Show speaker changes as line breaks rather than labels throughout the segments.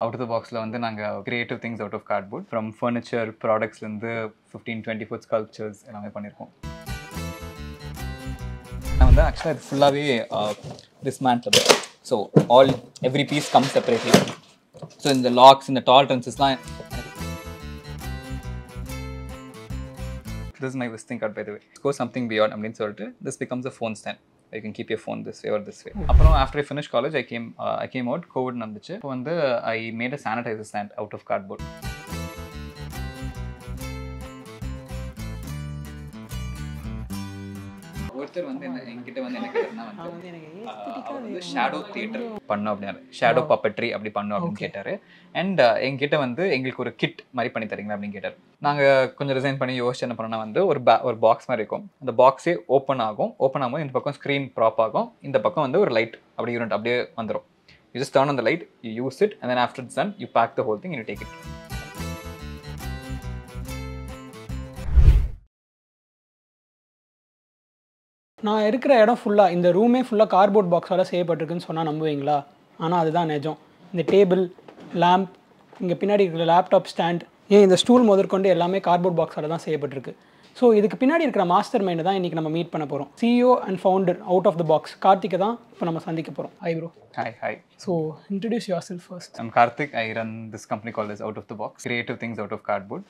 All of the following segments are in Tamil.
அவுட் ஆஃப் த பாக்ஸில் வந்து நாங்கள் creative things out of cardboard from furniture ப்ராடக்ட்ஸ்லேருந்து fifteen twenty four sculptures எல்லாமே பண்ணியிருக்கோம் நான் வந்து ஆக்சுவலாக இது ஃபுல்லாகவே dismantle so all every piece come separately so இந்த லாக்ஸ் இந்த டாலரன்சஸ்லாம் this is my visiting card by the way go something beyond அப்படின்னு சொல்லிட்டு this becomes a phone stand. you can keep your phone this way or this way அப்புறம் after I finished college I came uh, I came out Covid நடந்துச்சு இப்போ வந்து I made a sanitizer stand out of cardboard ஒருத்தர் வந்து என்ன என்கிட்ட வந்து என்ன கேட்டாருன்னா வந்து ஷேடோ தியேட்டர் பண்ணும் அப்படின்னாரு. ஷேடோ பப்பட்ரி அப்படி பண்ணும் அப்படின்னு கேட்டாரு. அண்ட் எங்கிட்ட வந்து எங்களுக்கு ஒரு கிட் மாதிரி பண்ணி தரீங்களா அப்படின்னு கேட்டார். நாங்கள் கொஞ்சம் டிசைன் பண்ணி யோசிச்சு என்ன பண்ணோம்னா வந்து ஒரு பா ஒரு பாக்ஸ் மாதிரி இருக்கும். அந்த பாக்ஸே ஓப்பன் ஆகும். ஓப்பன் ஆகும்போது இந்த பக்கம் ஸ்க்ரீன் ப்ராப் ஆகும். இந்த பக்கம் வந்து ஒரு லைட் அப்படி யூனிட் அப்படியே வந்துடும் you just turn on the light you use it and then after done you pack the whole thing you take it
நான் இருக்கிற இடம் ஃபுல்லாக இந்த ரூமே ஃபுல்லாக கார்போர்ட் பாக்ஸால் செய்யப்பட்டிருக்குன்னு சொன்னால் நம்புவீங்களா? ஆனால் அதுதான் நிஜம். இந்த டேபிள் லேம்ப் இங்கே பின்னாடி இருக்கிற லேப்டாப் ஸ்டாண்ட் ஏன் இந்த ஸ்டூல் முதற்கொண்டு எல்லாமே கார்போர்ட் பாக்ஸால் தான் செய்யப்பட்டிருக்கு. ஸோ இதுக்கு பின்னாடி இருக்கிற மாஸ்டர் மைண்டை தான் இன்றைக்கி நம்ம மீட் பண்ண போகிறோம் CEO and founder Out of the Box Karthigai தான் இப்போ நம்ம சந்திக்க போகிறோம் hi
bro hi
hi so introduce yourself first
I'm Karthik. I run this company called as Out of the Box. Creative things out of cardboard.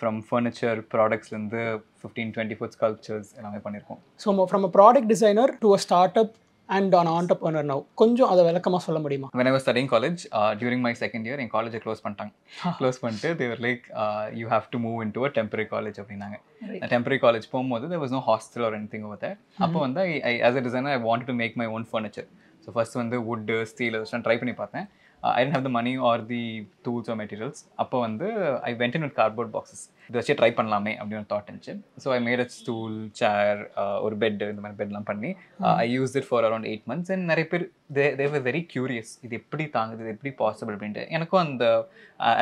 From furniture, products, இருந்து ஃபிஃப்டீன் டுவெண்ட்டி ஃபுட் ஸ்கல்ப்சர்ஸ் எல்லாமே பண்ணியிருக்கோம்
so from a product designer to a start up and an entrepreneur now கொஞ்சம் அதை விளக்கமாக சொல்ல முடியுமா?
When I was studying college, uh, during my second year, என் காலேஜை க்ளோஸ் பண்ணிட்டாங்க. க்ளோஸ் பண்ணிட்டு they were like you have to move in to a temporary college அப்படின்னாங்க. டெம்பரரி காலேஜ் போகும்போது there was no hostel or anything over there. அப்போ வந்து I as a designer I wanted to make my own furniture. So first வந்து wood ஸ்டீல் ட்ரை பண்ணி பார்த்தேன். I didn't have the money or the tools or materials அப்போ வந்து I went in with cardboard boxes இதை வச்சே ட்ரை பண்ணலாமே அப்படின்னு தாட் இருந்துச்சு. So I made a stool chair ஒரு பெட் இந்த மாதிரி பெட்லாம் பண்ணி I use it for around eight months and நிறைய பேர் தே தேவர் வெரி கியூரியஸ் இது எப்படி தாங்குது இது எப்படி பாசிபிள் அப்படின்ட்டு. எனக்கும் அந்த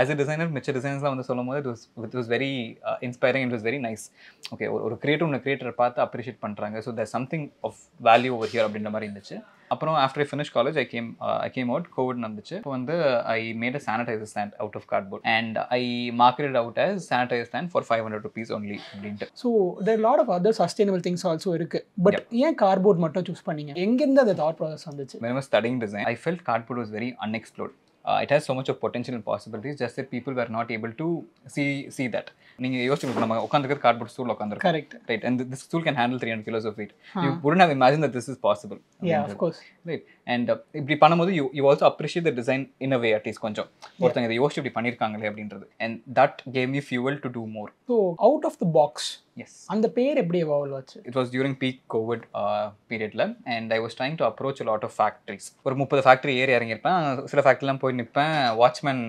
ஆஸ் எ டிசைனர் மிச்ச டிசைன்ஸ்லாம் வந்து சொல்லும் போது it was it was very inspiring it was very nice okay ஒரு கிரியேட்டர் ஒன்று கிரியேட்டரை பார்த்து அப்ரிஷியேட் பண்ணுறாங்க so there something of value over here அப்படின்ற மாதிரி இருந்துச்சு. அப்புறம் after I finish college I came I came out Covid நடந்துச்சு. இப்போ வந்து I made a sanitiser stand out of cardboard and I market out as sanitiser stand for five hundred rupees only அப்படின்ட்டு.
So there lot of other sustainable things also இருக்கு. பட் ஏன் கார்போர்ட் மட்டும் சூஸ் பண்ணீங்க? எங்கேருந்து அந்த தாட் ப்ராசஸ் வந்துச்சு?
When I was studying design, I felt cardboard was very unexplored. Uh, it has so much of potential and possibilities, just that people were not able to see see that. நீங்கள் யோசிச்சு நம்ம உட்காந்துருக்க கார்ட்போர்ட் ஸ்டூல் உட்காந்துருக்கோம்
correct
right and this stool can handle three hundred kilos of weight you wouldn't have imagined that this is possible
yeah of course
right and இப்படி பண்ணும்போது you you also appreciate the design in way at least கொஞ்சம். ஒருத்தங்க இதை யோசிச்சு இப்படி பண்ணியிருக்காங்களே அப்படின்றது. And that came you fuel to do more
so out of the box
yes
அந்த பேர் எப்படி எவால்வ் ஆச்சு?
It was during peak covid uh, periodல and i was trying to approach a lot of factories. ஒரு முப்பது ஃபேக்ட்ரி ஏறி இறங்கியிருப்பேன். சில ஃபேக்ட்ரிலாம் போய் நிற்பேன் வாட்ச்மேன்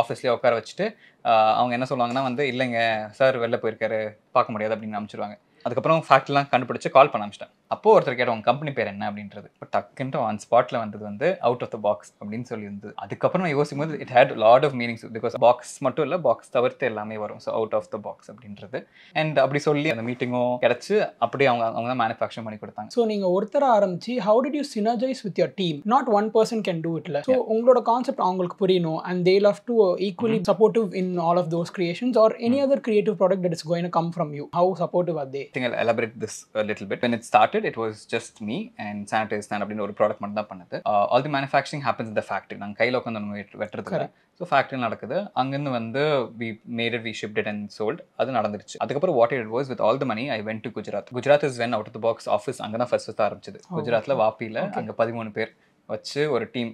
ஆஃபீஸ்லேயே உட்கார வச்சுட்டு uh, அவங்க என்ன சொல்லுவாங்கன்னா வந்து இல்லைங்க சார் வெளில போயிருக்காரு பார்க்க முடியாது அப்படின்னு அனுப்பிச்சிருவாங்க. அதுக்கப்புறம் ஃபேக்ட்ரிலாம் கண்டுபிடிச்சு கால் பண்ண ஆரம்பிச்சிட்டேன். அப்போ ஒருத்தர் கேட்ட உங்க கம்பெனி பேர் என்ன? அப்படின்றது. இப்போ டக்குன்ட்டு ஆன் ஸ்பாட்டில் வந்தது வந்து அவுட் ஆஃப் த பாக்ஸ் அப்படின்னு சொல்லி இருந்தது. அதுக்கப்புறம் நான் யோசிக்கும் போது it had lot of meanings because box மட்டும் இல்லை பாக்ஸ் தவிர்த்து எல்லாமே வரும். So out of the box அப்படின்றது. அண்ட் அப்படி சொல்லி அந்த மீட்டிங்கும் கிடச்சி அப்படியே அவங்க அவங்க தான் மேனுஃபேக்சர் பண்ணி கொடுத்தாங்க.
ஸோ நீங்கள் ஒருத்தராக ஆரம்பிச்சு how did you synergise with your team not one person can do இட்ல so உங்களோட கான்செப்ட் அவங்களுக்கு புரியணும். And they love to equally supportive in all of those creations or any other creative product that is going come from you how supportive are
they think I'll elaborate this a little bit. When it started, it was just me and Stand அப்படின்னு ஒரு ப்ராடக்ட் மட்டும் தான் பண்ணுது ஆல் தி மேனுஃபேக்சரிங் ஹேப்பன்ஸ் இந்த ஃபேக்ட்ரி நாங்கள் கையில் உட்காந்து நம்ம வெட்- வெட்டுறது இல்லை ஸோ ஃபேக்ட்ரி நடக்குது. அங்கேருந்து வந்து we made we shift it and sold அது நடந்துருச்சு. அதுக்கப்புறம் what it was with all the money I went to Gujarat Gujarat is when out of the box office அங்கே தான் ஃபர்ஸ்ட் ஃபஸ்ட் ஆரம்பிச்சது குஜராத்தில் வாப்பியில் அங்கே பதிமூணு பேர் வச்சு ஒரு டீம்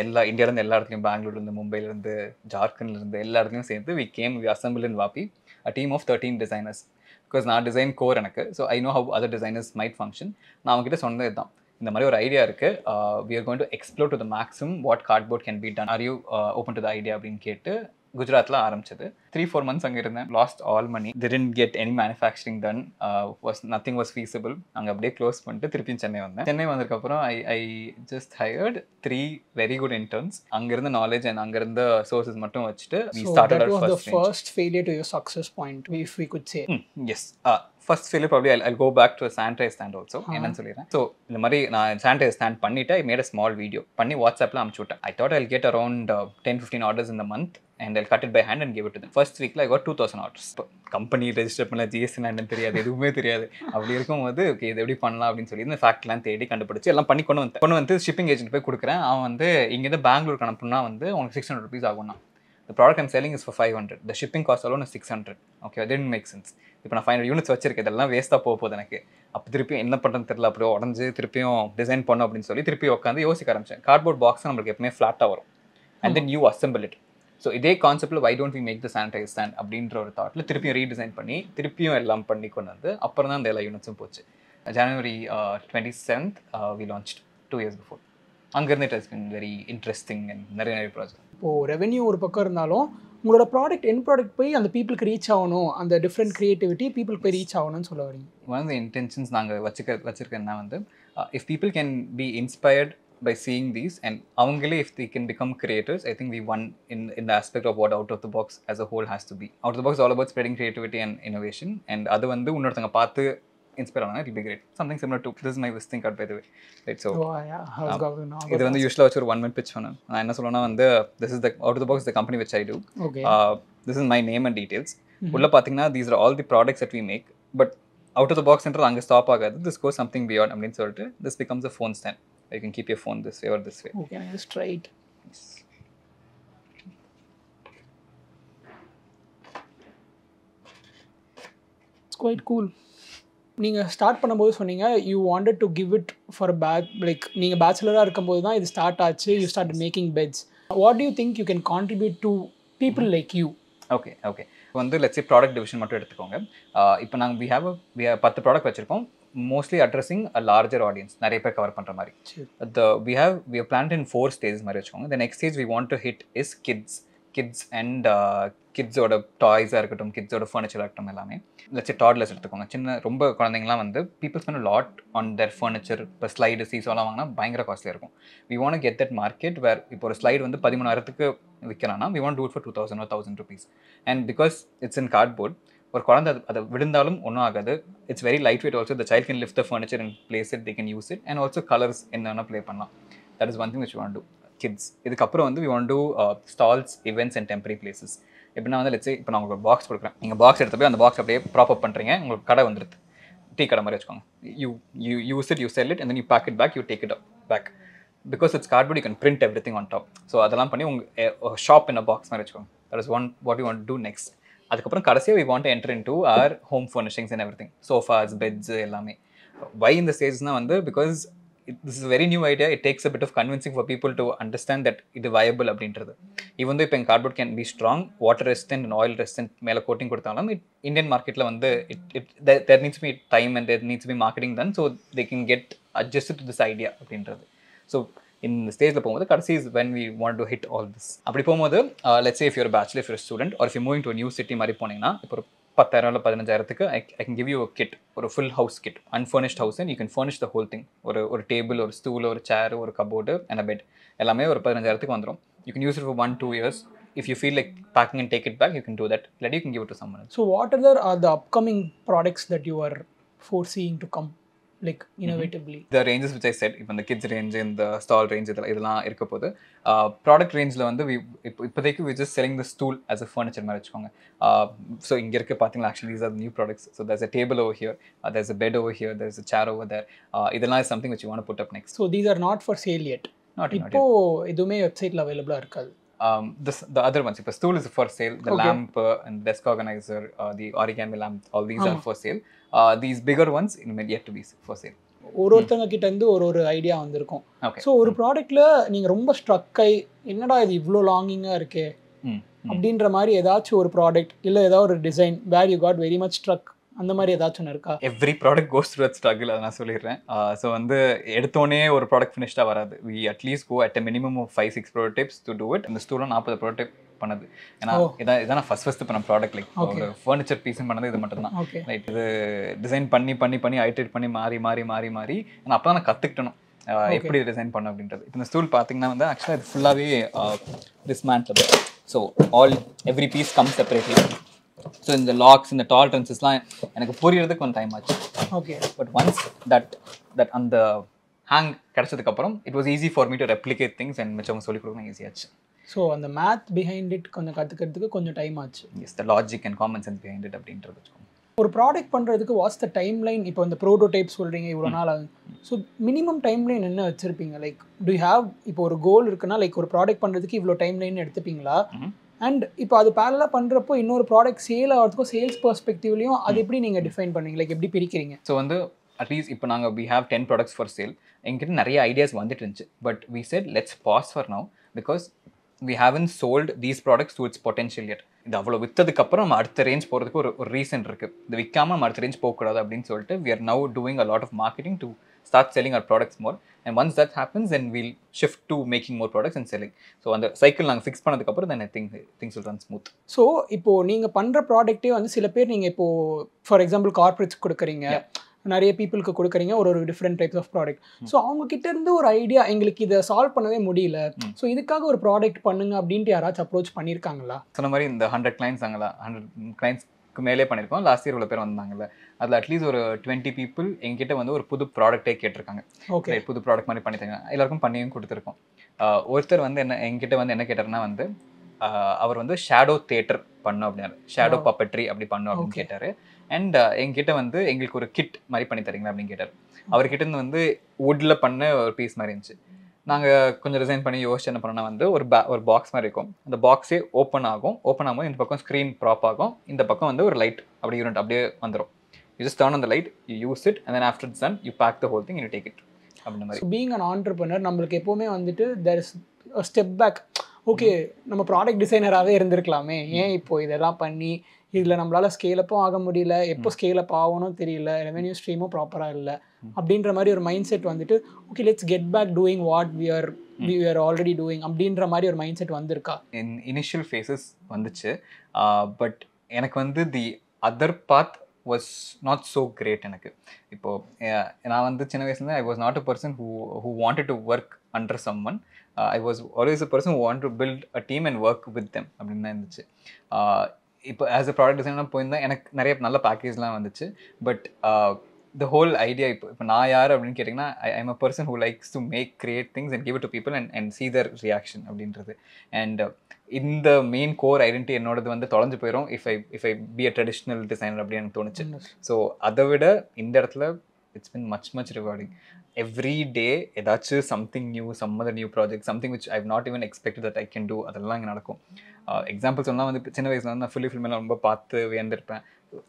எல்லா இந்தியாவிலேருந்து எல்லா இடத்துலையும் பெங்களூர்லேருந்து மும்பைலேருந்து ஜார்க்கண்ட்லேருந்து எல்லா இடத்துலையும் சேர்ந்து we came we assemble in Vapi a team of thirteen designers because நான் டிசைன் கோர் எனக்கு so I know how other designers might function நான் அவங்ககிட்ட சொன்னது தான் இந்த மாதிரி ஒரு ஐடியா இருக்கு. We are going to explore to the maximum what cardboard can be done or you open to the idea அப்படின்னு கேட்டு குஜராத்தில் ஆரம்பிச்சது. த்ரீ ஃபோர் மந்த்ஸ் அங்கே இருந்தேன். Lost all money didn't get any manufacturing done was nothing was feasible. அங்கே அப்படியே க்ளோஸ் பண்ணிட்டு திருப்பியும் சென்னை வந்தேன். சென்னை வந்ததுக்கப்புறம் I I just hired three very good interns அங்கிருந்த நாலேஜ் அண்ட் அங்கிருந்த சோர்சஸ் மட்டும் வச்சுட்டு
we started
our
first failure to your success point, if we could say.
Yes first failure probably I go back to sanitise stand also என்னன்னு சொல்லிடுறேன். ஸோ இந்த மாதிரி நான் சானிடைஸ் ஸ்டாண்ட் பண்ணிட்டு I made a small video பண்ணி வாட்ஸ்அப்பில் அமுச்சு விட்டேன். I thought I get around ten fifteen orders இந்த month and I cut it by hand and give it first வீக்ல I got two thousand orders company register பண்ணல ஜிஎஸ்டி என்னன்னு தெரியாது எதுவுமே தெரியாது. அப்படி இருக்கும்போது ஓகே இது எப்படி பண்ணலாம் அப்படின்னு சொல்லி இந்த ஃபேக்ட்லாம் தேடி கண்டுபிடிச்சி எல்லாம் பண்ணி கொண்டு வந்து கொண்டு வந்து ஷிப்பிங் ஏஜென்ட் போய் கொடுக்குறேன். அவன் வந்து இங்கேருந்து பெங்களூருக்கு அனுப்புனா வந்து உனக்கு சிக்ஸ் ஹண்ட்ரட் ருபீஸ் ஆகும்னா. The product I'm selling is for 500 the shipping cost alone is 600 okay that didn't make sense. இப்போ நான் ஃபைவ் ஹண்ட்ரட் யூனிட்ஸ் வச்சிருக்கேன். இதெல்லாம் வேஸ்ட்டாக போக போகுது எனக்கு. அப்போ திருப்பியும் என்ன பண்ணுறது தெரியல. அப்படியே உடஞ்சி திருப்பியும் டிசைன் பண்ணும் அப்படின்னு சொல்லி திருப்பி உட்காந்து யோசிக்க ஆரம்பிச்சேன். கார்ட்போர்ட் பாக்ஸ் நம்மளுக்கு எப்பவுமே ஃப்ளாட்டாக வரும். And then you assemble it so இதே கான்செப்ட்டில் why don't we make the sanitise stand அப்படின்ற ஒரு தாட்டில் திருப்பியும் ரீடிசைன் பண்ணி திருப்பியும் எல்லாம் பண்ணி கொண்டு வந்து அப்புறம் தான் அந்த எல்லா யூனிட்ஸும் போச்சு. January twenty seventh we launch two years before அங்கேருந்து it has been very interesting and நிறைய நிறைய ப்ராஜெக்ட்
இப்போது ரெவென்யூ ஒரு பக்கம் இருந்தாலும் உங்களோட ப்ராடக்ட் என் ப்ராடக்ட் போய் அந்த பீப்புளுக்கு ரீச் ஆகணும் அந்த டிஃப்ரெண்ட் கிரியேட்டிவிட்டி பீப்புளுக்கு போய் ரீச் ஆகணும்னு சொல்ல வரீங்க
ஒன் ஆஃப் த இன்டென்ஷன்ஸ் நாங்கள் வச்சுக்க வச்சிருக்கேன்னா வந்து if people can be inspired by seeing these and அவங்களே if they can become creators I think we won in in the aspect of what out of the box as a whole has to be. Out of the box all about spreading creativity and innovation and அது வந்து இன்னொருத்தங்க பார்த்து இன்ஸ்பயர் ஆனாங்க. It be great something similar to this my visiting card by the way right so இது வந்து யூஸ்வலாக வச்சு ஒரு ஒன் மினிட் பிச் பண்ணேன் நான் என்ன சொல்லணும்னா வந்து this is the out of the box the company which I do
okay
this is my name and details உள்ள பார்த்தீங்கன்னா these are all the products at we make but out of the பாக்ஸ்ன்றது அங்கே ஸ்டாப் ஆகாது. திஸ் கோ சம்திங் பியாண்ட் அப்படின்னு சொல்லிட்டு this becomes a phone stand I can keep your phone this way or this way
okay just right it's quite cool நீங்கள் ஸ்டார்ட் பண்ணும்போது சொன்னீங்க you wanted to give it for back like நீங்கள் பேச்சுலராக இருக்கும்போது தான் இது ஸ்டார்ட் ஆச்சு you start making beds what you think you can contribute to people like you
okay okay வந்து லெட்ஸ் ப்ராடக்ட் டிவிஷன் மட்டும் எடுத்துக்கோங்க. இப்போ நாங்கள் வி ஹேவ் வி பத்து ப்ராடக்ட் வச்சிருக்கோம். Mostly addressing a larger audience நிறைய பேர் கவர் பண்ணுற மாதிரி. we have we have planned in four stages மாதிரி வச்சுக்கோங்க. The next stage we want to hit is kids. Kids and uh, கிட்ஸோட டாய்ஸாக இருக்கட்டும் கிட்ஸோட ஃபர்னிச்சராக இருக்கட்டும் எல்லாமே. லட்சம் டாட்லர்ஸ் எடுத்துக்கோங்க. சின்ன ரொம்ப குழந்தைங்கலாம் வந்து people spend lot on their furniture இப்போ ஸ்லைடு சீஸோலாம் வாங்கினா பயங்கர காஸ்ட்லியாக இருக்கும். We want get that market where இப்போ ஒரு ஸ்லைடு வந்து பதிமூணாயிரத்துக்கு விற்கிறான்னா we want to for two thousand ஒரு thousand rupees and because it's in cardboard ஒரு குழந்தை அது அதை விழுந்தாலும் ஒன்றும் ஆகாது. It's very light weight also the child can lift the furniture and place it they can use it and also colours என்னென்ன ப்ளே பண்ணலாம். That is one thing which want to kids இதுக்கப்புறம் வந்து we want to stalls events and temporary places எப்படின்னா வந்து லட்சே இப்போ நான் உங்களுக்கு பாக்ஸ் கொடுக்குறேன். நீங்கள் பாக்ஸ் எடுத்து போய் அந்த பாக்ஸ் அப்படியே ப்ராப் அப் பண்ணுறீங்க உங்களுக்கு கடை வந்துடுது டீ கடை மாதிரி வச்சுக்கோங்க. You you use it you sell it and then you pack it back you take it back because it's cardboard you can print everything on top so அதெல்லாம் பண்ணி உங்கள் ஷாப் என்ன பாக்ஸ் மாதிரி வச்சுக்கோங்க. That is one what you want to next அதுக்கப்புறம் கடைசியாக we want enter into our home furnishings and everything sofas beds எல்லாமே வை இந்த ஸ்டேஜ்னால் வந்து because this is very new idea it takes a bit of convincing for people to understand that இது வயபிள் அப்படின்றது. இவன் வந்து இப்போ எங்கள் cardboard can be strong water resistant and oil resistant மேலே கோட்டிங் கொடுத்தாலும் இட் இந்தியன் மார்க்கெட்டில் வந்து it it there needs be time and there needs be marketing then so they can get adjust to this idea அப்படின்றது. ஸோ இந்த ஸ்டேஜில் போகும்போது கடைசி is when we want to hit all this அப்படி போகும்போது let's if you're bachelor if student ஒரு if moving to new city மாதிரி போனீங்கன்னா இப்போ ஒரு பத்தாயிரம் இல்லை பதினஞ்சாயிரத்துக்கு I I can give you kit ஒரு full house kit unfurnished house and you can furnish the whole thing ஒரு ஒரு டேபிள் ஒரு ஸ்டூல் ஒரு சேர் ஒரு கபோர்டு அண்ட் பெட் எல்லாமே ஒரு பதினஞ்சாயிரத்துக்கு வந்துடும் you can use it for one two years if you feel like packing and take it back you can do that இல்லாட்டி you can give to someone
so what other are the upcoming products that you are foreseeing to come like innovatively
the ranges which I set இப்போ இந்த கிட்ஸ் ரேஞ்ச் இந்த ஸ்டால் ரேஞ்ச் இதெல்லாம் இதெல்லாம் இருக்க போது ப்ராடக்ட் ரேஞ்சில் வந்து we- இப்போ இப்போதைக்கு we just selling the stool as a furniture மாதிரி வச்சுக்கோங்க ஸோ இங்கே இருக்க பார்த்தீங்களா actually these are the new products so there's a table over here uh, there's a bed over here there's a chair over there uh, இதெல்லாம் which you want to put up next
so these are not for sale yet
not, not
இப்போ எதுவுமே வெப்சைட்டில் அவைலபிளாக இருக்காது
um, this the other ones. If a stool is for sale, the
Okay.
lamp uh, and desk organizer, uh, the origami lamp, all these are for sale. Uh, these bigger ones in yet to be for sale.
ஒரு ஒருத்தங்க கிட்ட இருந்து ஒரு ஒரு ஐடியா வந்திருக்கும். ஸோ ஒரு ப்ராடக்ட்ல நீங்க ரொம்ப ஸ்ட்ரக் ஆகி என்னடா இது இவ்வளோ லாங்கிங்காக இருக்கே
Mm. Mm.
அப்படின்ற மாதிரி ஏதாச்சும் ஒரு ப்ராடக்ட் இல்லை ஏதாவது ஒரு design where you got very much struck அந்த மாதிரி ஏதாச்சும் ஒன்று இருக்கா
every product goes through struggle அதை நான் சொல்லிடுறேன் ஸோ வந்து எடுத்தோடனே ஒரு ப்ராடக்ட் ஃபினிஷ்டாக வராது we at least go at minimum of five six products to do it இந்த ஸ்டூலும் நாற்பது ப்ரோடக்ட் பண்ணது. ஏன்னா இதான் இதான் ஃபர்ஸ்ட் ஃபர்ஸ்ட் பண்ண ப்ராடக்ட் லைக் ஒரு ஃபர்னிச்சர் பீஸ் பண்ணது இது மட்டும் தான்
ஓகே
ரைட் இது டிசைன் பண்ணி பண்ணி பண்ணி ஐட்ரேட் பண்ணி மாறி மாறி மாறி மாறி நான் அப்போ நான் கற்றுக்கிட்டணும் எப்படி டிசைன் பண்ண அப்படின்றது. இப்போ இந்த ஸ்டூல் பார்த்தீங்கன்னா வந்து ஆக்சுவலாக இது ஃபுல்லாகவே dismantle so all every piece come separately so இந்த லாக்ஸ் இந்த டால்ரன்சஸ்லாம் எனக்கு புரியறதுக்கு கொஞ்சம் டைம் ஆச்சு.
Okay
but once that that அந்த hang கிடச்சதுக்கப்புறம் it was easy for me to replicate things and மிச்சவங்க சொல்லிக் கொடுக்கணும் ஈஸியாச்சு
ஸோ அந்த மேத் பிஹைண்ட் இட் கொஞ்சம் கற்றுக்கிறதுக்கு கொஞ்சம் டைம் ஆச்சு.
Yes the logic and common sense behind it அப்படின்றது வச்சுக்கோங்க.
ஒரு ப்ராடக்ட் பண்ணுறதுக்கு வாட்ஸ் த டைம் லைன் இப்போ இந்த ப்ரோட்டோடைப் சொல்கிறீங்க இவ்வளோ நாள் ஆகுது. ஸோ மினிமம் டைம் லைன் என்ன வச்சுருப்பீங்க? லைக் டு ஹேவ் இப்போ ஒரு கோல் இருக்குன்னா லைக் ஒரு ப்ராடக்ட் பண்ணுறதுக்கு இவ்வளோ டைம் லைன் எடுத்துப்பீங்களா. அண்ட் இப்போ அது பேரலாக பண்ணுறப்போ இன்னொரு ப்ராடக்ட் சேல் ஆகிறதுக்கும் சேல்ஸ் பர்ஸ்பெக்டிவ்லையும் அது எப்படி நீங்கள் டிஃபைன் பண்ணுவீங்க? லைக் எப்படி பிரிக்கிறீங்க?
ஸோ வந்து அட்லீஸ்ட் இப்போ நாங்கள் we have ten products for sale எங்கிட்ட நிறைய ஐடியாஸ் வந்துட்டு இருந்துச்சு. But we said let's pause for now because we haven't sold these products to its potential yet. இது அவ்வளோ விற்றதுக்கப்புறம் நம்ம அடுத்த ரேஞ்ச் போகிறதுக்கு ஒரு ஒரு ரீசன் இருக்குது இது விற்காம நம்ம அடுத்த ரேஞ்ச் போகக்கூடாது அப்படின்னு சொல்லிட்டு we are now doing a lot of marketing to start selling our products more and once that happens then will shift to making more products and selling so அந்த சைக்கிள் நாங்கள் ஃபிக்ஸ் பண்ணதுக்கப்புறம் then I think things will run smooth
so இப்போ நீங்கள் பண்ணுற ப்ராடக்ட்டே வந்து சில பேர் நீங்கள் இப்போ ஃபார் எக்ஸாம்பிள் கார்பரேட்ஸ் கொடுக்குறீங்க. நிறைய பீப்புளுக்கு கொடுக்குறீங்க ஒரு ஒரு different types of product so அவங்க கிட்ட இருந்து ஒரு ஐடியா எங்களுக்கு இதை சால்வ் பண்ணவே முடியல. ஸோ இதுக்காக ஒரு ப்ராடக்ட் பண்ணுங்க அப்படின்ட்டு யாராச்சும் அப்ரோச் பண்ணியிருக்காங்களா?
சொன்ன மாதிரி இந்த ஹண்ட்ரட் கிளைண்ட்ஸ் ஆங்களா ஹண்ட்ரட் கிளைண்ட்ஸ்க்கு மேலே பண்ணியிருக்கோம். லாஸ்ட் இயர் இவ்வளோ பேர் வந்தாங்கல்ல. அதில் அட்லீஸ்ட் ஒரு டுவெண்ட்டி பீப்புள் எங்கிட்ட வந்து ஒரு புது ப்ராடக்ட்டே கேட்டிருக்காங்க.
ஓகே
புது ப்ராடக்ட் மாதிரி பண்ணி தங்க எல்லாருக்கும் பண்ணியும் கொடுத்துருக்கோம். ஒருத்தர் வந்து என்ன எங்கிட்ட வந்து என்ன கேட்டாருன்னா வந்து அவர் வந்து ஷேடோ தேட்டர் பண்ணும் அப்படின்னாரு. ஷேடோ பப்பட்ரி அப்படி பண்ணும் அப்படின்னு. கேட்டாரு. அண்ட் எங்கிட்ட வந்து எங்களுக்கு ஒரு கிட் மாதிரி பண்ணி தரீங்களா அப்படின்னு கேட்டார். அவர்கிட்ட இருந்து வந்து வுட்ல பண்ண ஒரு பீஸ் மாதிரி இருந்துச்சு. நாங்கள் கொஞ்சம் டிசைன் பண்ணி யோசிச்சு என்ன பண்ணோம்னா வந்து ஒரு பா ஒரு பாக்ஸ் மாதிரி இருக்கும். அந்த பாக்ஸே ஓப்பன் ஆகும். ஓப்பன் ஆகும்போது இந்த பக்கம் ஸ்க்ரீன் ப்ராப் ஆகும். இந்த பக்கம் வந்து ஒரு லைட் அப்படி யூனிட் அப்படியே வந்துடும் யூ ஜஸ்ட் டர்ன் அந்த light you use it and then after then you pack the whole thing you take it அப்படின்ற மாதிரி.
பீங் அன் ஆண்டர்பனர் நம்மளுக்கு எப்போவுமே வந்துட்டு there is step back okay நம்ம ப்ராடக்ட் டிசைனராகவே இருந்திருக்கலாமே. ஏன் இப்போ இதெல்லாம் பண்ணி இதில் நம்மளால ஸ்கேலப்பும் ஆக முடியல. எப்போ ஸ்கேலப் ஆகணும் தெரியல. ரெவென்யூ ஸ்ட்ரீமும் ப்ராப்பராக இல்லை. அப்படின்ற மாதிரி ஒரு மைண்ட் செட் வந்துட்டு okay let's get back doing what we are we are already doing அப்படின்ற மாதிரி ஒரு மைண்ட் செட் வந்திருக்கா?
இன் இனிஷியல் ஃபேஸஸ் வந்துச்சு. பட் எனக்கு வந்து the other path was not so great எனக்கு. இப்போது நான் வந்து சின்ன வயசுல I was not a person who who wanted to work under someone I was always a person want to build a team and work with them அப்படின்னு தான் இருந்துச்சு. இப்போ ஆஸ் அ ப்ராடக்ட் டிசைனாக போயிருந்தா எனக்கு நிறைய நல்ல பேக்கேஜ்லாம் வந்துச்சு. பட் த ஹோல் ஐடியா இப்போ இப்போ நான் யார் அப்படின்னு கேட்டிங்கன்னா I I'm a person who likes to make create things and give it to people and and see their reaction அப்படின்றது. அண்ட் இந்த மெயின் கோர் ஐடென்டி என்னோடது வந்து தொலைஞ்சு போயிடும் if I if I be a traditional designer அப்படின்னு எனக்கு தோணுச்சு. ஸோ அதை விட இந்த இடத்துல it's been much much rewarding every day ஏதாச்சும் something new some other new project something which I not even expect that I can do அதெல்லாம் இங்கே நடக்கும். எக்ஸாம்பிள் சொன்னால் வந்து சின்ன வயசுல நான் ஃபில்லி ஃபில்மெல்லாம் ரொம்ப பார்த்து வியந்திருப்பேன்.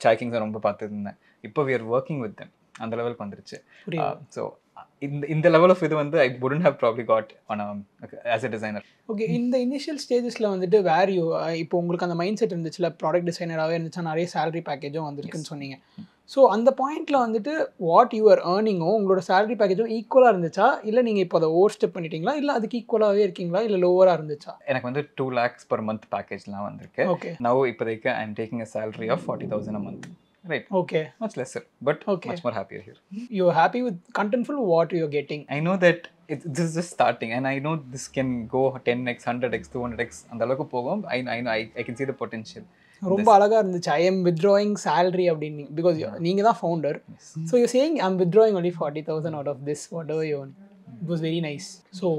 சாக்கிங்ஸை ரொம்ப பார்த்து இருந்தேன் இப்போ we are working with them அந்த லெவலுக்கு வந்துருச்சு. ஸோ இந்த இந்த லெவல் ஆஃப் இது வந்து I have probably got on a as a designer.
Okay இந்த இனிஷியல் ஸ்டேஜஸில் வந்துட்டு வேர் யூ இப்போ உங்களுக்கு அந்த மைண்ட் செட் இருந்துச்சுல ப்ராடக்ட் டிசைனராகவே இருந்துச்சா நிறைய சேலரி பேக்கேஜும் வந்திருக்குன்னு சொன்னீங்க. ஸோ அந்த பாயிண்ட்ல வந்துட்டு வாட் யூஆர் ஏர்னிங்கோ உங்களோட சேலரி பேக்கேஜும் ஈக்குவலாக இருந்துச்சா? இல்லை நீங்கள் இப்போ அதை ஓவர் ஸ்டெப் பண்ணிட்டீங்களா? இல்லை அதுக்கு ஈக்குவலாகவே இருக்கீங்களா? இல்லை லோவராக இருந்துச்சா?
எனக்கு வந்து டூ லேக்ஸ் per month பேக்கேஜ்லாம் வந்திருக்கு.
ஓகே
நவ் இப்போதைக்கு I am taking a salary of forty thousand a month right
okay
much lesser but
Okay.
Much more happier here.
You happy with contentful what you getting
I know that it's this is just starting and I know this can go 10x 100x 200x அந்த அளவுக்கு போகும். I I know I, I can see the potential.
ரொம்ப அழகா இருந்துச்சு. ஐ எம் வித்ட்ராயிங் salary அப்படின்னு. பிகாஸ் நீங்கள் தான் founder so you saying I'm withdrawing only forty thousand out of this whatever you it was very nice so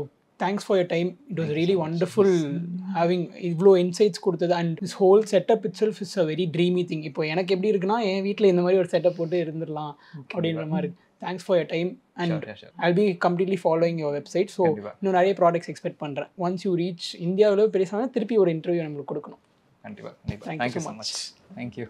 thanks for your time it was really wonderful having இவ்வளோ இன்சைட்ஸ் கொடுத்தது. And this whole setup itself is a very dreamy thing இப்போ எனக்கு எப்படி இருக்குன்னா என் வீட்டில் இந்த மாதிரி ஒரு செட்டப் போட்டு இருந்துடலாம் அப்படின்ற மாதிரி. Thanks for
your time
and I be completely following your website
so
இன்னும் நிறைய ப்ராடக்ட்ஸ் எக்ஸ்பெக்ட் பண்ணுறேன் ஒன்ஸ் யூ ரீச் இந்தியாவில் பெருசான திருப்பி ஒரு இன்டர்வியூ நம்மளுக்கு கொடுக்கணும். கண்டிப்பாக
தேங்க்யூ ஸோ மச் தேங்க்யூ